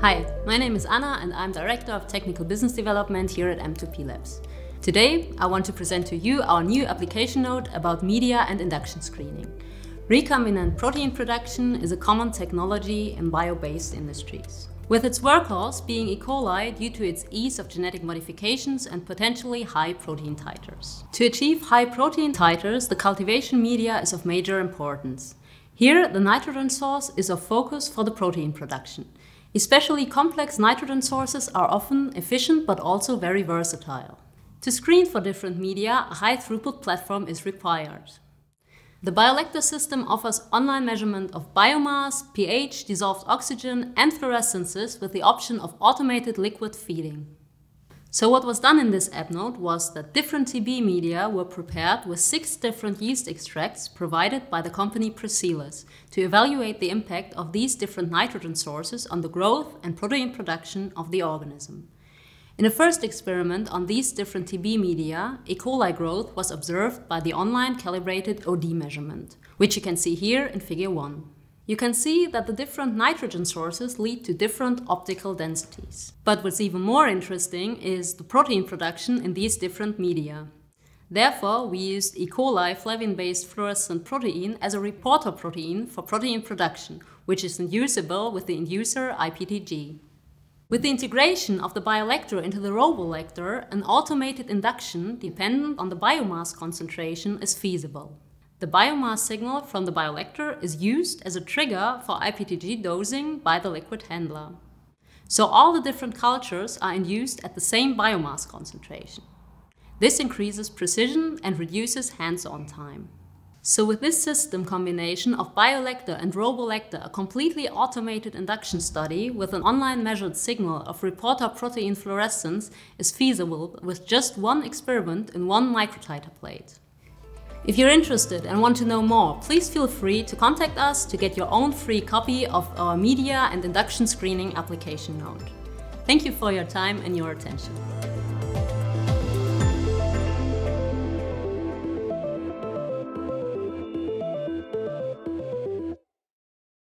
Hi, my name is Anna and I'm Director of Technical Business Development here at M2P Labs. Today, I want to present to you our new application note about media and induction screening. Recombinant protein production is a common technology in bio-based industries. With its workhorse being E. coli due to its ease of genetic modifications and potentially high protein titers. To achieve high protein titers, the cultivation media is of major importance. Here, the nitrogen source is of focus for the protein production. Especially complex nitrogen sources are often efficient but also very versatile. To screen for different media, a high throughput platform is required. The BioLector system offers online measurement of biomass, pH, dissolved oxygen, and fluorescences with the option of automated liquid feeding. So what was done in this app note was that different TB media were prepared with six different yeast extracts provided by the company Procelys to evaluate the impact of these different nitrogen sources on the growth and protein production of the organism. In a first experiment on these different TB media, E. coli growth was observed by the online calibrated OD measurement, which you can see here in figure 1 you can see that the different nitrogen sources lead to different optical densities. But what's even more interesting is the protein production in these different media. Therefore, we used E. coli flavin-based fluorescent protein as a reporter protein for protein production, which is inducible with the inducer IPTG. With the integration of the biolector into the robolector, an automated induction dependent on the biomass concentration is feasible. The biomass signal from the biolector is used as a trigger for IPTG dosing by the liquid handler. So all the different cultures are induced at the same biomass concentration. This increases precision and reduces hands-on time. So with this system combination of biolector and robolector, a completely automated induction study with an online measured signal of reporter protein fluorescence is feasible with just one experiment in one microtiter plate. If you're interested and want to know more, please feel free to contact us to get your own free copy of our media and induction screening application note. Thank you for your time and your attention.